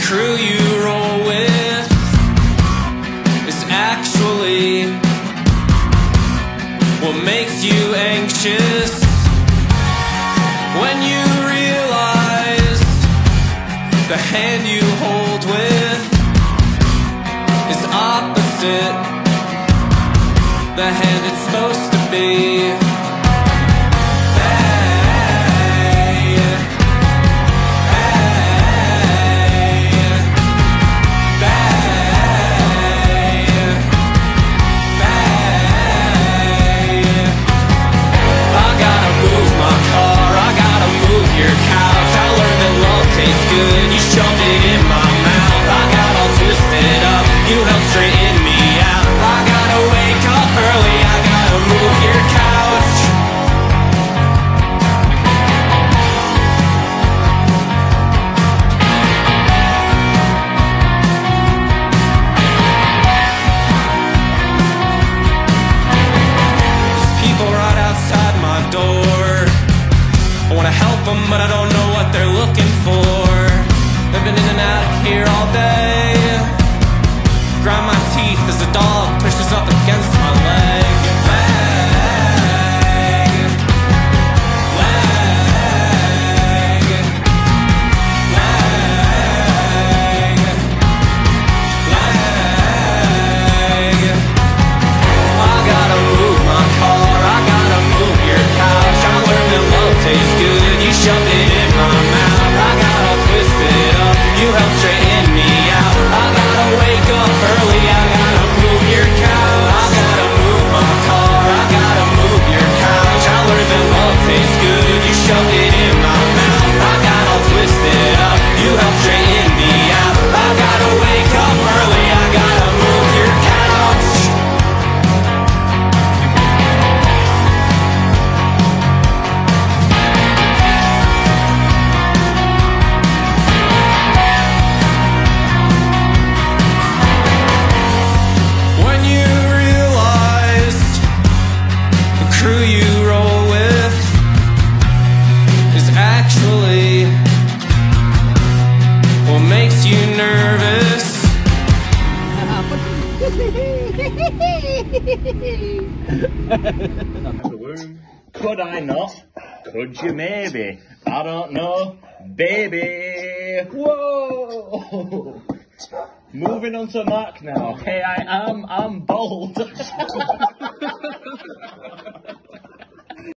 crew you roll with is actually what makes you anxious when you realize the hand you hold with is opposite the hand it's supposed to be. them, but I don't know what they're looking for. They've been in and out of here all day. tastes good. you nervous. Could I not? Could you maybe? I don't know. Baby! Whoa! Moving on to Mark now. Hey, I am, I'm bold.